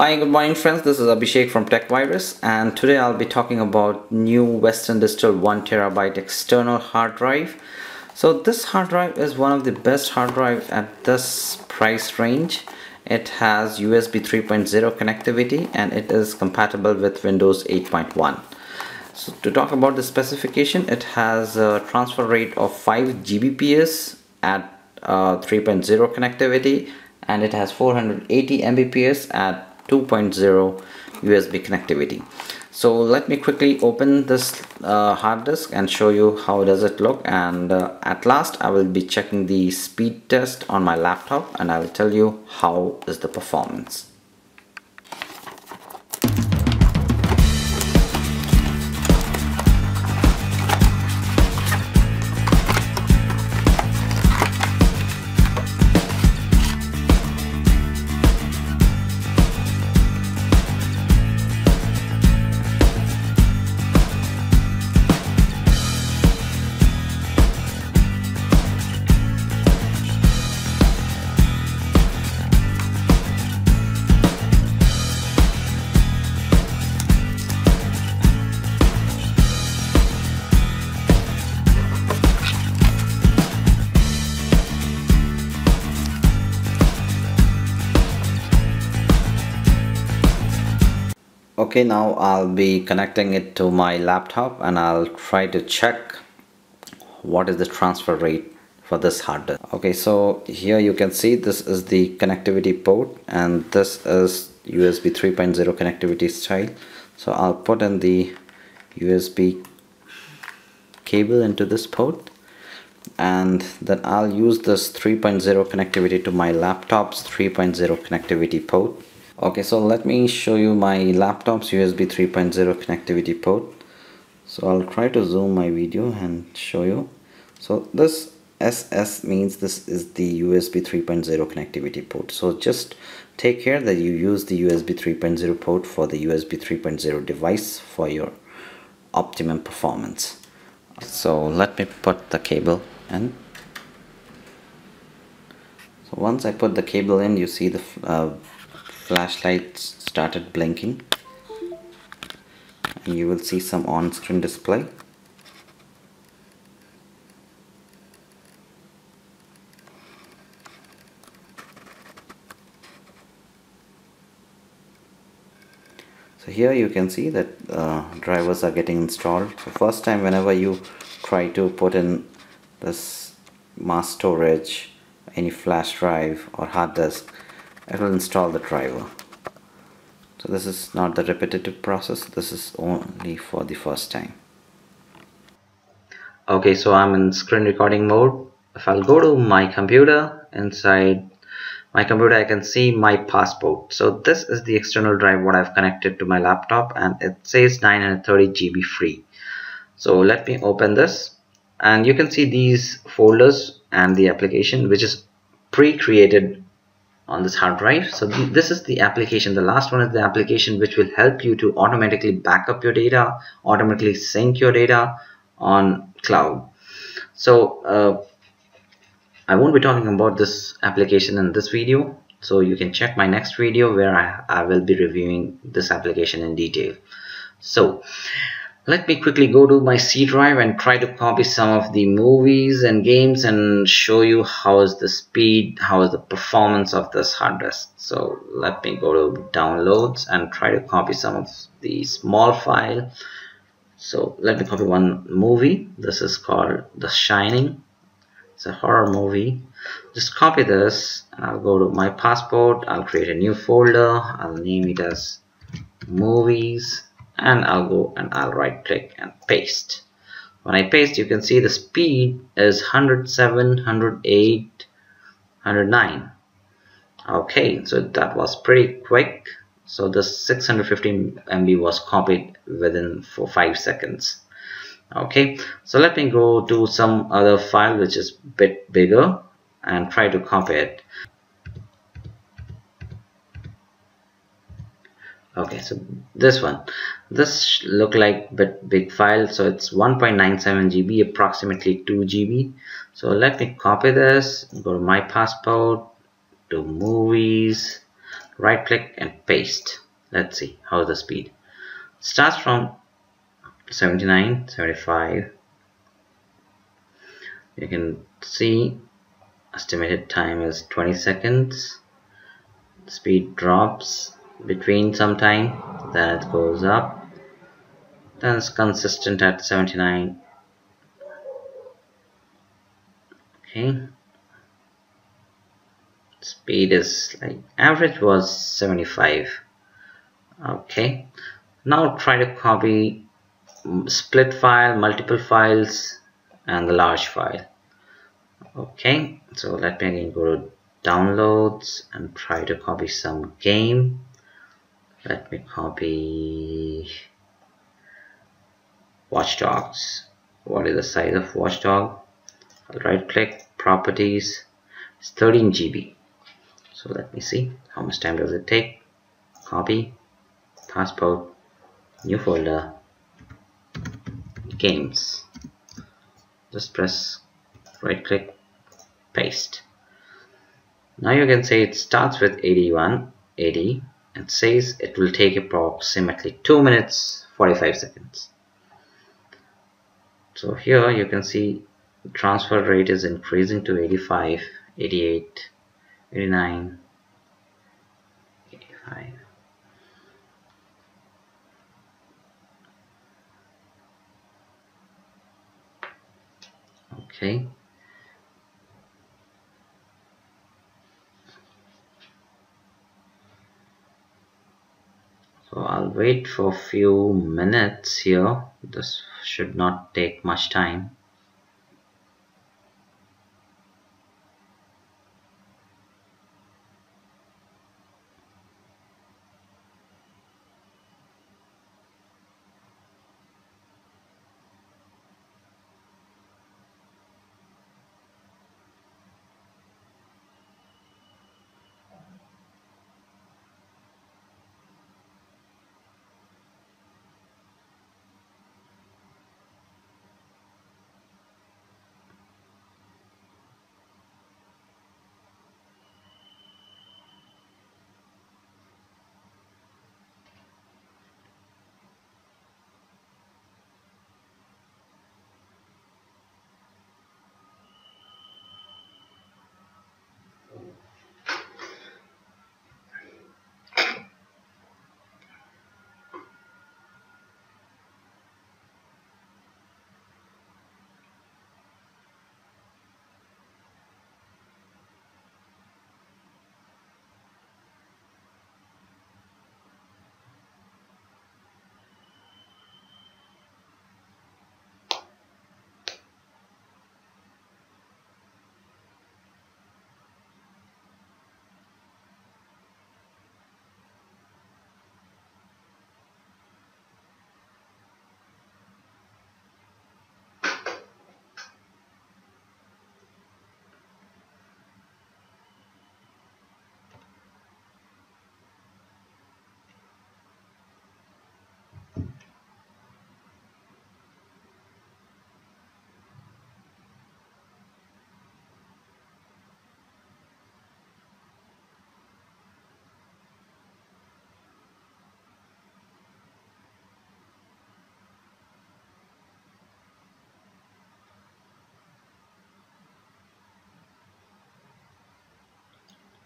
Hi, good morning friends. This is Abhishek from TechVirus and today I'll be talking about new Western Digital 1 terabyte external hard drive. So this hard drive is one of the best hard drive at this price range. It has USB 3.0 connectivity and it is compatible with Windows 8.1. So to talk about the specification, it has a transfer rate of 5 Gbps at uh, 3.0 connectivity and it has 480 Mbps at 2.0 USB connectivity. So let me quickly open this uh, hard disk and show you how does it look. And uh, at last I will be checking the speed test on my laptop and I will tell you how is the performance okay now I'll be connecting it to my laptop and I'll try to check what is the transfer rate for this hard disk. Okay so here you can see this is the connectivity port and this is USB 3.0 connectivity style. So I'll put in the USB cable into this port and then I'll use this 3.0 connectivity to my laptop's 3.0 connectivity port okay so let me show you my laptop's USB 3.0 connectivity port. So I'll try to zoom my video and show you. So this SS means this is the USB 3.0 connectivity port. So just take care that you use the USB 3.0 port for the USB 3.0 device for your optimum performance. So let me put the cable in. So once I put the cable in you see the uh, flashlight started blinking. And you will see some on-screen display. So here you can see that uh, drivers are getting installed. So first time whenever you try to put in this mass storage any flash drive or hard disk it will install the driver. So this is not the repetitive process this is only for the first time. Okay so I'm in screen recording mode. If I'll go to my computer inside my computer I can see my passport. So this is the external drive what I've connected to my laptop and it says 930 GB free. So let me open this and you can see these folders and the application which is pre-created on this hard drive. So th this is the application. The last one is the application which will help you to automatically back up your data automatically sync your data on cloud. So uh, I won't be talking about this application in this video. So you can check my next video where I, I will be reviewing this application in detail. So let me quickly go to my C drive and try to copy some of the movies and games and show you how is the speed how is the performance of this hard disk. So let me go to downloads and try to copy some of the small file. So let me copy one movie. This is called The Shining. It's a horror movie. Just copy this. And I'll go to my passport. I'll create a new folder. I'll name it as movies and I'll go and I'll right click and paste. When I paste you can see the speed is 107 108 109 okay so that was pretty quick. So the 615 MB was copied within for five seconds. Okay so let me go to some other file which is bit bigger and try to copy it okay so this one. This look like bit big file. So it's 1.97 GB approximately 2 GB so let me copy this go to my passport to movies right click and paste. Let's see how the speed starts from 79 75 you can see estimated time is 20 seconds. Speed drops between some time then it goes up then it's consistent at 79 okay. Speed is like average was 75 okay. Now try to copy mm, split file multiple files and the large file. Okay. So let me again go to downloads and try to copy some game let me copy. Watchdogs what is the size of watchdog? I'll right click properties. It's 13 GB so let me see how much time does it take? Copy passport new folder games. Just press right click paste. Now you can say it starts with 81 80 and says it will take approximately 2 minutes 45 seconds. So here you can see the transfer rate is increasing to 85 88 89 85 okay so I'll wait for a few minutes here. This should not take much time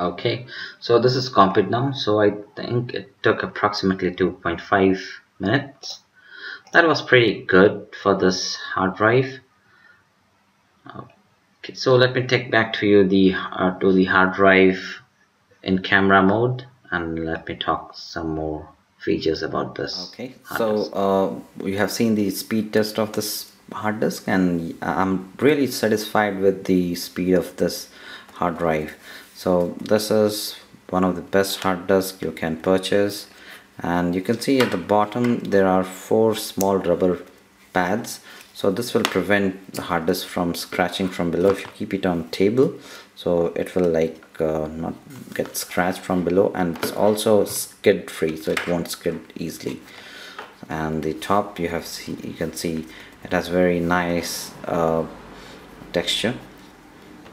okay so this is comped now. So I think it took approximately 2.5 minutes. That was pretty good for this hard drive. Okay so let me take back to you the uh, to the hard drive in camera mode and let me talk some more features about this okay so uh, we have seen the speed test of this hard disk and I'm really satisfied with the speed of this hard drive so this is one of the best hard disk you can purchase. And you can see at the bottom there are four small rubber pads. So this will prevent the hard disk from scratching from below. If you keep it on table so it will like uh, not get scratched from below. And it's also skid free so it won't skid easily. And the top you have see you can see it has very nice uh, texture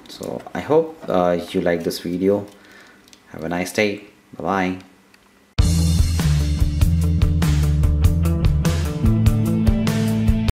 so I hope uh, you like this video. Have a nice day. Bye bye